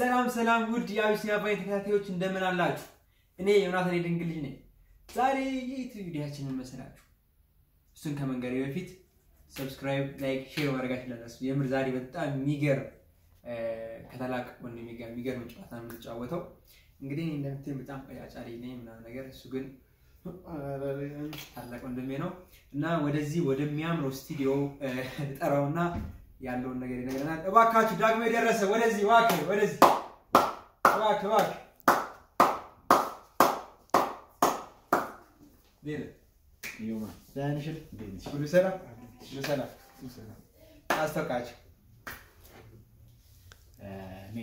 ሰላም ሰላም ውድ የአቢሲኒያ ባይ ተከታታዮች እንደምን አላችሁ? እኔ ዮናታን የድንግል ልጅ ነኝ። ዛሬ የዩቲዩብ ቪዲዮአችንን መሰላችሁ። እሱን ከመንገሬ በፊት subscribe፣ like፣ share ማድረጋችሁ እንዳትረሱ። የምር ዛሬ በጣም የሚገርም ከታላቅ ወንድሜ ጋር የሚገርም ጨዋታ ነው የምንጫወተው። እንግዲህ እንደምትል በጣም ቀጫጫ ነኝ ምናምን ነገር፣ እሱ ግን ታላቅ ወንድሜ ነው እና ወደዚህ ወደሚያምረው ስቱዲዮ ጠራውና ያለውን ነገር ይነግረናል። እባካችሁ ዳግሞ የደረሰ ወደዚህ እባክህ፣ ወደዚህ እባክህ፣ እባክህ። ሌለ ዳንሽል ሁሉ ሰላም፣ ሁሉ ሰላም። አስታውቃቸው። እኔ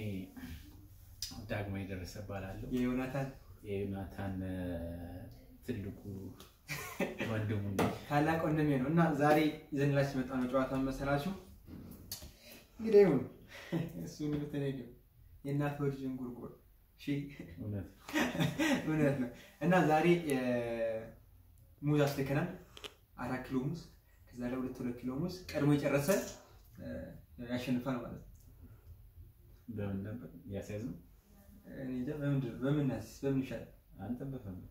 ዳግማ የደረሰ እባላለሁ። የዮናታን? የዮናታን ትልቁ ወንድሙ ታላቅ ወንድሜ ነው። እና ዛሬ ይዘንላችሁ የመጣነው ጨዋታ መሰላችሁ እንግዲህ ይሁን እሱ እንግዲህ የእናት ወድ ዥንጉርጉር እሺ፣ እውነት እውነት ነው። እና ዛሬ ሙዝ አስልከናል። አራት ኪሎ ሙዝ ከዛ ላይ ሁለት ሁለት ኪሎ ሙዝ ቀድሞ የጨረሰ ያሸንፋል ማለት ነው። በምን ነበር? ያስያዝነው? እኔ እንጃ። በምንድን ነው? በምን ናስ በምን ይሻላል? አንተ በፈለግ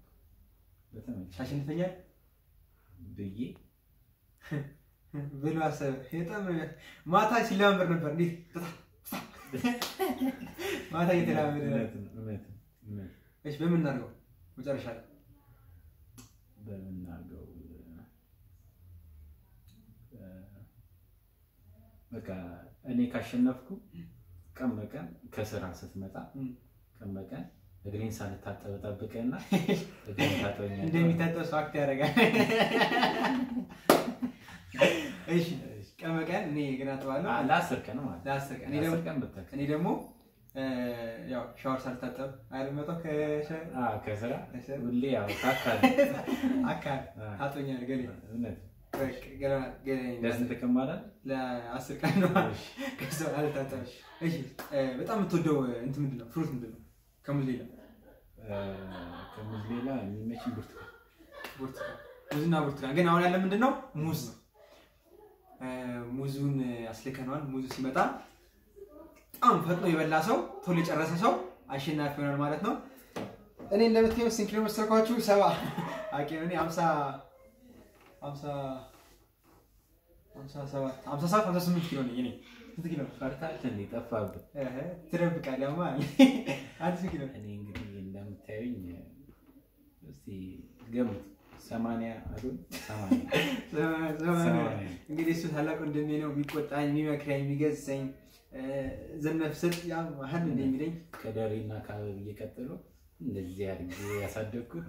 በተመቸህ ያሸንፈኛል ብዬ ብሎ አሰበ። በጣም ማታ ሲለማመድ ነበር። እንዴት? ማታ እየተለማመደ እሺ በምን እናድርገው? መጨረሻ ላይ። በምናርገው በቃ እኔ ካሸነፍኩ ቀን በቀን ከስራ ስትመጣ ቀን በቀን እግሬን ሳልታጠብ ጠብቀና እንደሚታጠብ ሰው አክት ያደርጋል። እሺ ቀን በቀን እኔ አጥባለሁ? አ- ለአስር ቀን ማለት ለአስር ቀን። እኔ ደግሞ ያው ሻወር ሳልታጠብ ከሻ- አዎ፣ ከስራ? ሁሌ ያው ታካል አካል። ታጥኛል ገሌ። እውነት። በቃ ገላ ገላ ለስንት ቀን ማለት ለአስር ቀን ነው። ከዛ አልታጠብም። እሺ በጣም የምትወደው እንትን ምንድን ነው? ፍሩት ምንድን ነው? ከሙዝ ሌላ? ከሙዝ ሌላ የሚመችኝ ብርቱካን። ብርቱካን፣ ሙዝና ብርቱካን። ግን አሁን ያለ ምንድን ነው? ሙዝ ነው። ሙዙን አስልከነዋል። ሙዙ ሲመጣ በጣም ፈጥኖ የበላ ሰው ቶሎ የጨረሰ ሰው አሸናፊ ይሆናል ማለት ነው። እኔ እንደምታየው ስንት ኪሎ መሰልኳችሁ? ሰባ አቂ እኔ ሀምሳ ሀምሳ ሀምሳ ሰባት ሀምሳ ሰባት ሀምሳ ስምንት ኪሎ ነኝ እኔ። ስንት ኪሎ ጠፋብህ? እህ፣ ትደብቃለህ ያማ አንድ ስንት ኪሎ እኔ እንግዲህ እንደምታዩኝ እስቲ ገምት ሰማንያ አይደል? ሰማንያ ሰማንያ። እንግዲህ እሱ ታላቅ ወንድሜ ነው። የሚቆጣኝ፣ የሚመክረኝ፣ የሚገዝሰኝ ዘነፍ ስል ያ መሀል እንደሚለኝ ከደሬና ከአበብ እየቀጠሉ እንደዚህ አድርጌ ያሳደግኩት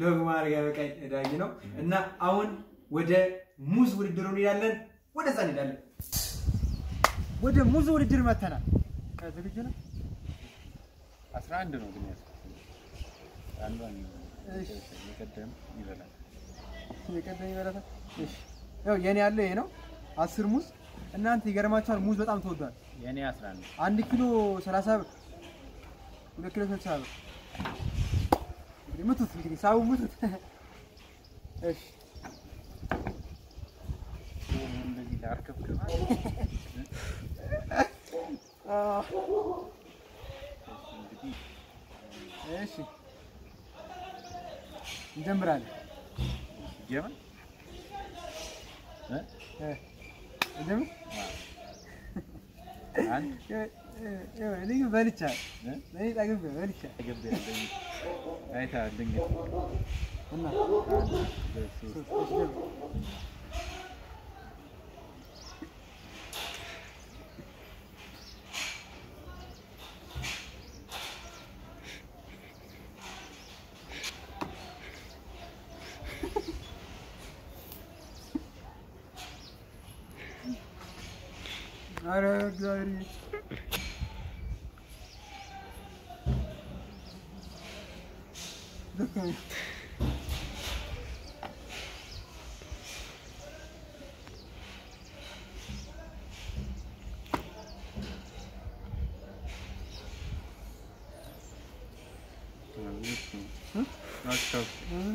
vlog ማድረግ ያበቃኝ ዳጊ ነው እና አሁን ወደ ሙዝ ውድድሩ እንሄዳለን። ወደዛ እንሄዳለን። ወደ ሙዝ ውድድር መተናል። ዝግጁ ነው? አስራ አንድ ነው ግን እሺ። የቀደም ይበላል። የቀደም ይበላታል። እሺ፣ ያው የኔ ያለው ይሄ ነው። አስር ሙዝ እናንተ ይገርማችኋል። ሙዝ በጣም ተወዷል። የእኔ አስራ አንድ አንድ ኪሎ 30 ብር፣ ሁለት ኪሎ 60 ብር። እንግዲህ ምቱት፣ እንግዲህ ሳቡ ምቱት። እሺ እንደዚህ እሺ እንጀምራለን። እኔ ግን በልቻለሁ።? እኔ ጠግቤ በልቻለሁ አይተሃል እና አንድ ሁለት ሶስት ሶስት እሺ ጀምር። ኧረ እግዚአብሔር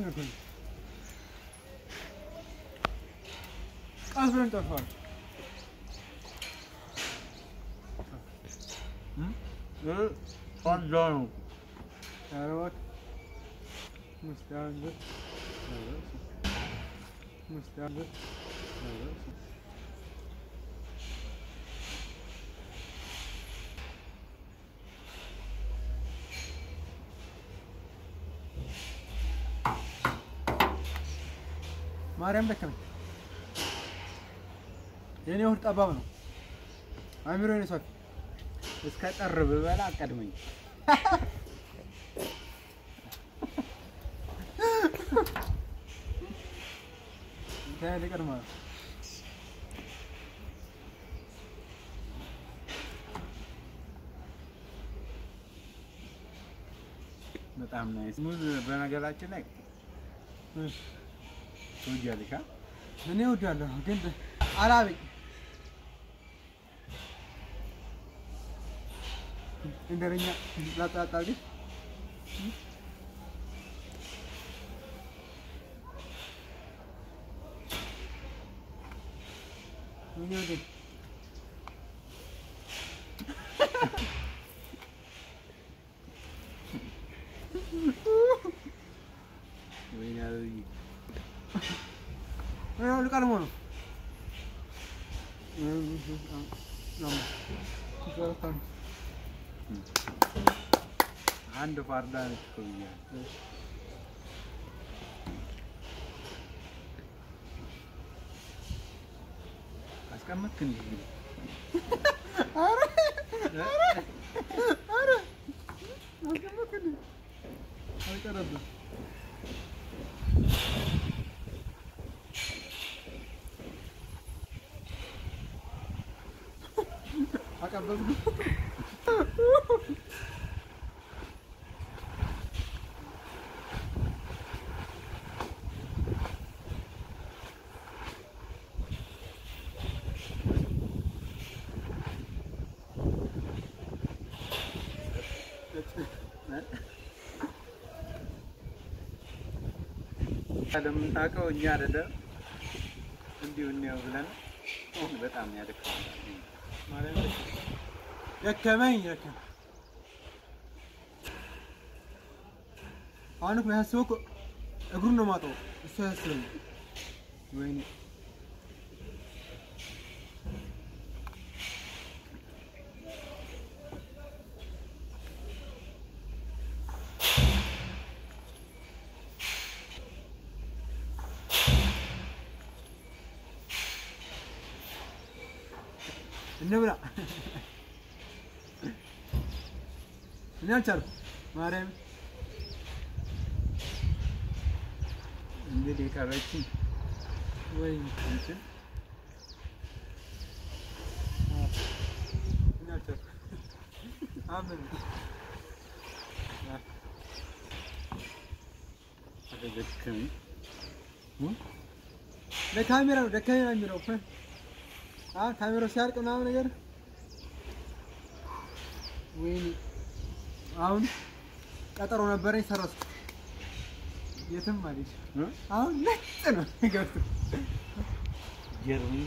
ደከመኝ። ቀስ ብለን ጠፋል። ቆንጆ ነው። ኧረ እባክህ ውስጥ ያሉት ውስጥ ያሉት ማርያም ደከመኝ። የኔ ሆድ ጠባብ ነው። አሚሮ የኔ ሰፊ እስከ ጥር ብበላ አቀድመኝ። በጣም ናይስ ሙዝ። በነገራችን ላይ ትወጃለሽ? እኔ እወዳለሁ ግን አላበኝ እንደረኛ ላጣጣ ግን ምን ይወደኝ ወይኔ አብይ ያው ልቀድሞ ነው አንድ ፋርዳ ነች እኮ ብያለሁ። አስቀመጥክ እንዴ? አልቀረብም አቀበልኩ እንደምታውቀው እኛ አይደለም እንዲሁ እንየው ብለን በጣም ያደክማል። ደከመኝ ደከመኝ። አሁን እኮ ያስበው እግሩን ነው ማጠው እሱ ያስበኝ። ወይኔ እንብላ። እኔ አልቻልኩም። ማርያም እንግዲህ የቀረችኝ ወይ እንትን ለካሜራ ነው ለካሜራ የሚለው ካሜራው ሲያልቅ ምናምን ነገር ወይኔ አሁን ቀጠሮ ነበረኝ ሰረስኩ። የትም እ? አሁን ነጭ ነው ገብቶ ጀርመኝ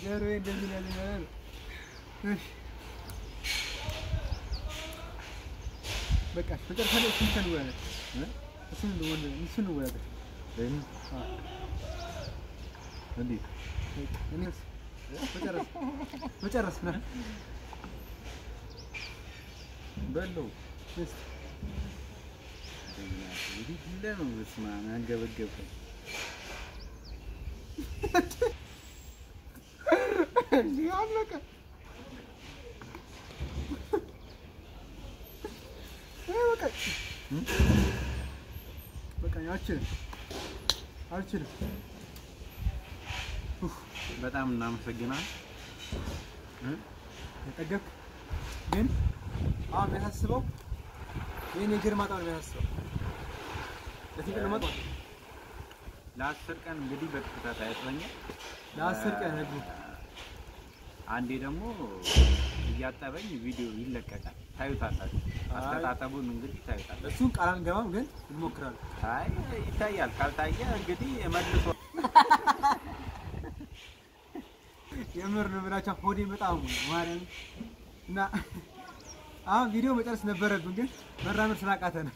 ጀርቤ እንደዚህ ያለ ነገር በቃ መጨረሻ ላይ እሱን እንወያለን እ? እሱን እንወያለን እሱን? አዎ እንዴት? እኔስ መጨረስ ና በለው እንግዲህ ለምን በስመ አብ አንገበገብከኝ። አለቀ። ይሄ በቃ እ? በቃ አልችልም አልችልም። በጣም እናመሰግናለን። እ? የጠገብክ ግን አሁን የሚያሳስበው ይህን የእግር ማጠብ ነው የሚያሳስበው። ለፊት ለማጠብ ለአስር ቀን እንግዲህ በተከታታይ ያስበኛል። ለአስር ቀን ህጉ አንዴ ደግሞ እያጠበኝ ቪዲዮ ይለቀቃል። ታዩታላችሁ። አስተጣጠቡን እንግዲህ ታዩታላችሁ። እሱን ቃል አንገባም፣ ግን እንሞክራለን። አይ ይታያል። ካልታየ እንግዲህ መልሶ የምር ነው የምላቸው። ሆዴ በጣም ማርያም እና አሁን ቪዲዮ መጨረስ ነበረብን፣ ግን መራመድ ስላቃተ ነው።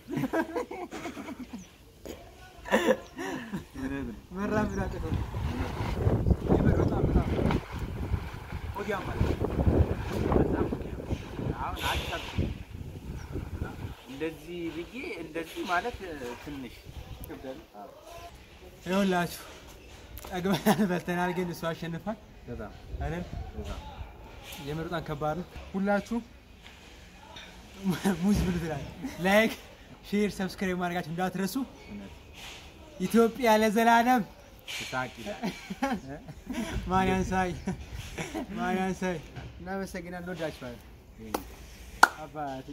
እንደዚህ ብዬ እንደዚህ ማለት ትንሽ ይኸውላችሁ ጠግበናል፣ በልተናል፣ ግን እሱ አሸንፏል በጣም አይደል? የምር በጣም ከባድ ነው። ሁላችሁ ሙዝ ብሉ ትላል። like፣ share፣ subscribe ማድረጋችሁ እንዳትረሱ። ኢትዮጵያ ለዘላለም ትሳቅ ይላል። ማን ያንሳይ ማን ያንሳይ። እናመሰግናለን። እንወዳችኋለን። አባቴ